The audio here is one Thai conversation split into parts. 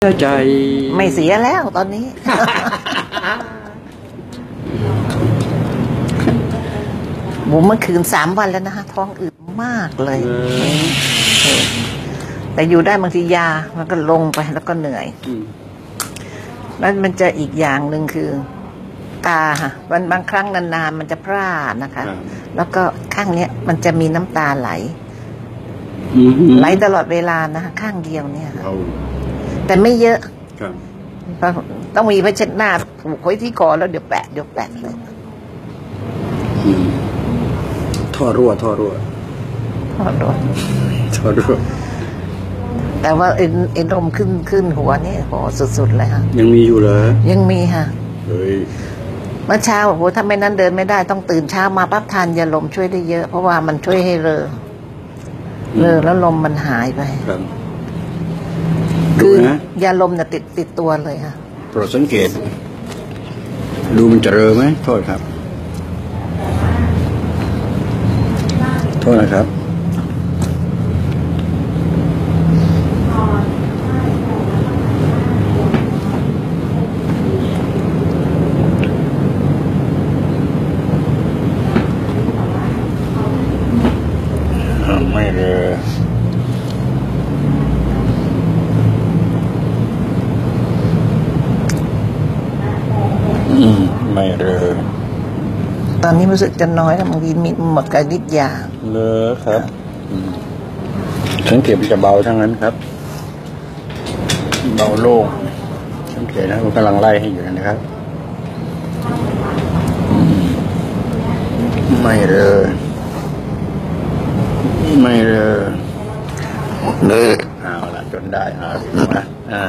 เชื่อใจไม่เสียแล้วตอนนี้ บุ๋มเมื่อคืนสามวันแล้วนะคะท้องอืดมากเลยเออแต่อยู่ได้บางทียา มันก็ลงไปแล้วก็เหนื่อยอืมแล้วมันจะอีกอย่างหนึ่งคือ ตาค่ะมันบางครั้งนานๆมันจะพร่านะคะครับแล้วก็ข้างเนี้ยมันจะมีน้ำตาไหลอืมไหลตลอดเวลานะคะข้างเดียวเนี่ยค่ะเอา แต่ไม่เยอะครับเพราะต้องมีพระเช็ดหน้าผูกไว้ที่คอแล้วเดี๋ยวแปะเดี๋ยวแปะเลยอืมท่อรั่วท่อรั่วขอโทษท่อรั่วแต่ว่าเอ็นเอ็นลมขึ้นขึ้นหัวนี่โหสุดๆเลยค่ะยังมีอยู่เหรอยังมีค่ะเฮ้ยเมื่อเช้าโอ้โหถ้าไม่นั้นเดินไม่ได้ต้องตื่นเช้ามาปั๊บทานยาลมช่วยได้เยอะ เพราะว่ามันช่วยให้เรอเรอแล้วลมมันหายไปครับคื ดูอนะยาลมน่ะติดติดตัวเลยค่ะโปรดสังเกต ดูมันจะเรอไหมโทษครับ โทษนะครับอ่าไม่เรออืม ไม่เรอตอนนี้รู้สึกจะน้อยแล้วบางทีมีหมดกับฤทธิ์ยาเลอครับอืมสังเกตมันจะเบาทั้งนั้นครับ เบาโล่งสังเกตนะมันกำลังไล่ให้อยู่นะครับอืมไม่เรอไม่เรอเรอเอาละจนได้เอาสิมาอ่า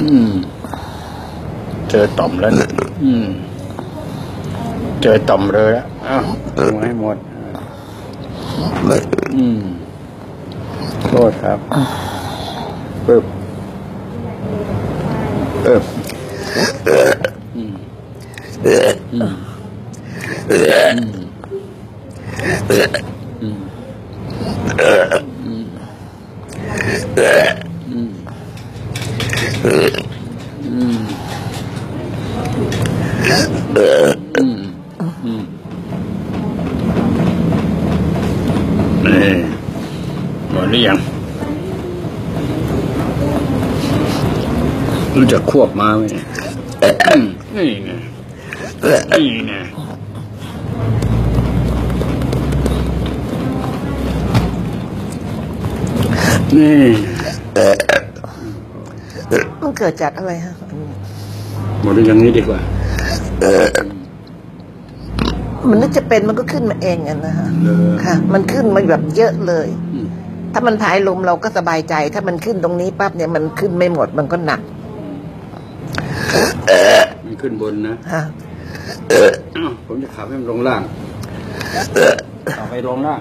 อืม เจอต่อมแล้วนะอืม เจอต่อมเลยแล้วอ้าวดูให้หมดอ่าอืมโทษครับปึ๊บเอออืมอืมอืมอืมอืมอืมนี่หมดหรือยัง รู้จักควบมาไหมเนี่ยอืมนี่ไงนี่ไงนี่มันเกิดจากอะไรฮะหมดหรือยังนี้ดีกว่า มันนึกจะเป็นมันก็ขึ้นมาเองอะนะฮะเลอค่ะ มันขึ้นมาแบบเยอะเลยอืมถ้ามันพายลมเราก็สบายใจ ถ้ามันขึ้นตรงนี้ปั๊บเนี่ยมันขึ้นไม่หมดมันก็หนัก มันขึ้นบนนะค่ะอ้าวผมจะขับให้มันลงล่างขับไปลงล่าง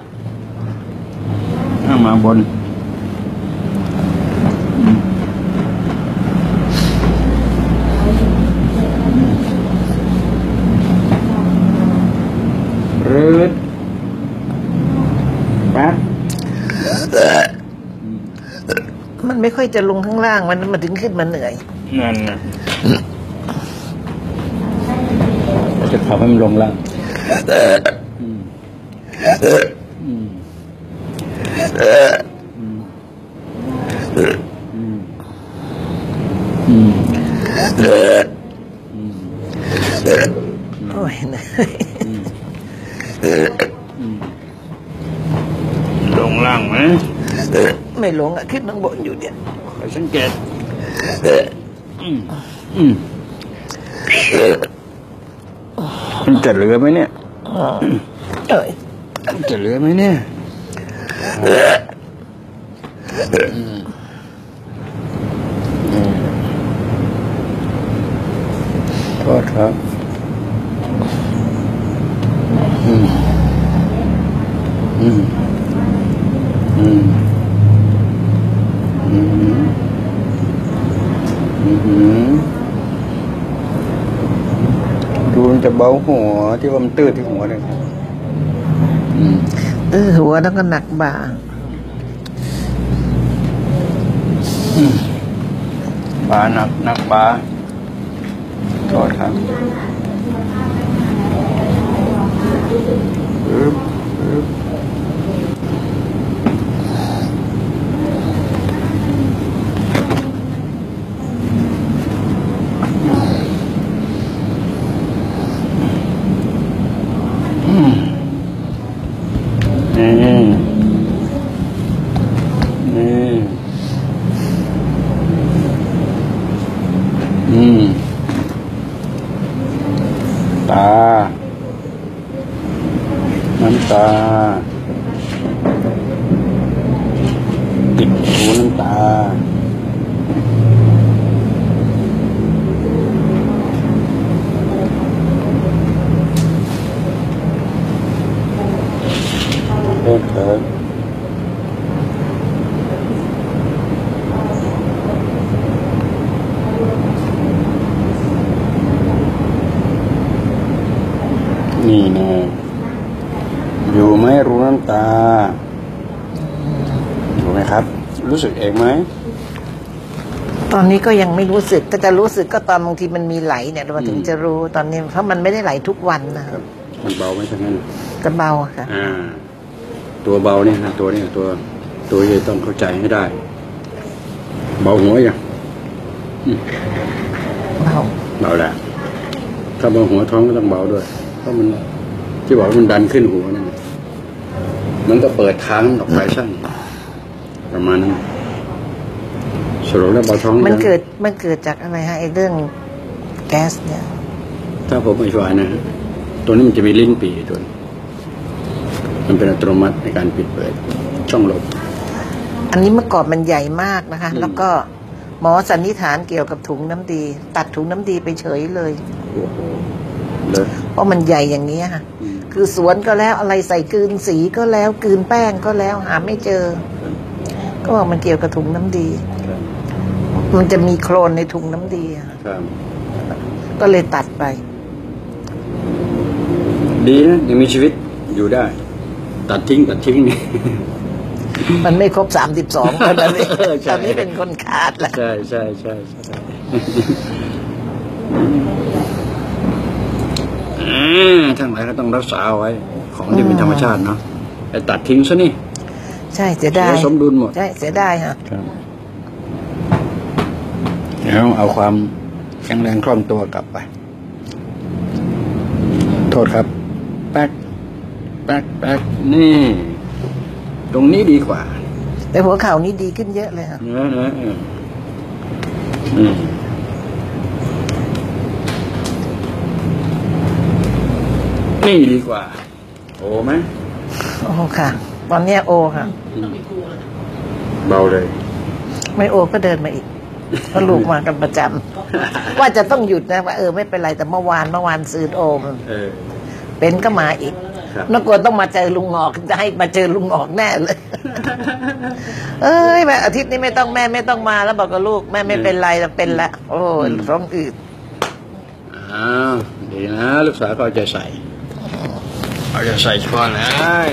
อ้าวมาบนรืดปั๊บ มันไม่ค่อย จะลงข้างล่างมันมันถึงขึ้นมาเหนื่อยนั่นนะจะขับให้มันลงล่างอืมอืมอืมโอ้ยเหนื่อยลงล่างไหมไม่ลงอะขึ้นข้างบนอยู่เนี่ยไป สังเกตอืมอืมมันจะเหลือไหมเนี่ยเอ้ยมันจะเหลือไหมเนี่ยโทษครับอืมอืมอืมอืมอืมดูมันจะ เบาหัวที่ว่ามันตื้อที่หัวเนี่ยอืมเออหัวแล้วก็หนักบ่าบาหนักหนักบาโทษครับปึ๊บปึ๊บอืมนี่นี่ อืม ตา น้ำตา ติดหูน้ำตา เลิกเถอะนี่นะอยู่ไหมรู้น้ำตา อยู่ไหมค รับรู้สึกเองไหมตอนนี้ก็ยังไม่รู้สึกก็จะรู้สึกก็ตอนบางทีมันมีไหลเนี่ยเราถึงจะรู้ตอนนี้เพราะมันไม่ได้ไหลทุกวันนะครับมันเบาไหมทั้งนั้นจะเบาค่ะอ่า ตัวเบาเนี่ยนะตัวเนี่ยตัวตัวจะต้องเข้าใจให้ได้ เบาหัวยังเบาเบาแหละถ้าเบาหัวท้องก็ต้องเบาด้วยเพราะมันที่บอกว่ามันดันขึ้นหัวนั่นน่ะมันก็เปิดทางออกไปสั้น ประมาณนั้นสรุปแล้วเบาท้องมันยังเกิดมันเกิดจากอะไรฮะไอ้เรื่องแก๊สเนี่ย ถ้าผมอธิบายนะฮะตัวนี้มันจะมีลิ้นปีตัวนี้มันเป็นอัตโนมัติในการปิดเปิด ช่องลมอันนี้เมื่อก่อนมันใหญ่มากนะคะอืมแล้วก็หมอสันนิษฐานเกี่ยวกับถุงน้ำดี ตัดถุงน้ำดีไปเฉยเลยโอ้โหเลยเพราะมันใหญ่อย่างนี้ค่ะอืมคือสวนก็แล้วอะไรใส่กลืนสีก็แล้วกลืนแป้งก็แล้วหาไม่เจอ ก็บอกมันเกี่ยวกับถุงน้ำดีครับมันจะมีโครนในถุงน้ำดีอะครับก็เลยตัดไป ดีนะยังมีชีวิตอยู่ได้ ตัดทิ้งตัดทิ้งนี่มันไม่ครบสามสิบสองตอนนั้นเองเออใช่ตอนนี้เป็นคนขาดแล้วใช่ใช่ใช่ใช่อืมทั้งหลายก็ต้องรักษาเอาไว้ ของที่เป็นธรรมชาติเนาะไอ้ตัดทิ้งซะนี่ ใช่เสียดายเสียสมดุลหมด ใช่เสียดายค่ะครับเดี๋ยวเอาความแข็งแรงคล่องตัวกลับไป โทษครับ แป๊ก แป๊กแป๊กนี่ ตรงนี้ดีกว่า แต่หัวเข่านี่ดีขึ้นเยอะเลยค่ะเนอะเนอะเอออืมนี่ดีกว่า โอ้ไหมโอ้ค่ะ ตอนเนี้ยโอค่ะ เบาเลย ไม่โอก็เดินมาอีกก็ลูกมากันประจำว่าจะต้องหยุดนะว่าเออไม่เป็นไรแต่เมื่อวานเมื่อวานซื้อโอม เออ เป็นก็มาอีกครับ นกกลัวต้องมาเจอลุงหงอกจะให้มาเจอลุงหงอกแน่เลย เอ้ยแม่อาทิตย์นี้ไม่ต้องแม่ไม่ต้องมาแล้วบอกกับลูกแม่ไม่เป็นไรแต่เป็นละโอ้ยท้องอืดอ้าวดีนะ ลูกสาวก็เอาใจใส่เอาใจใส่ก่อนเลย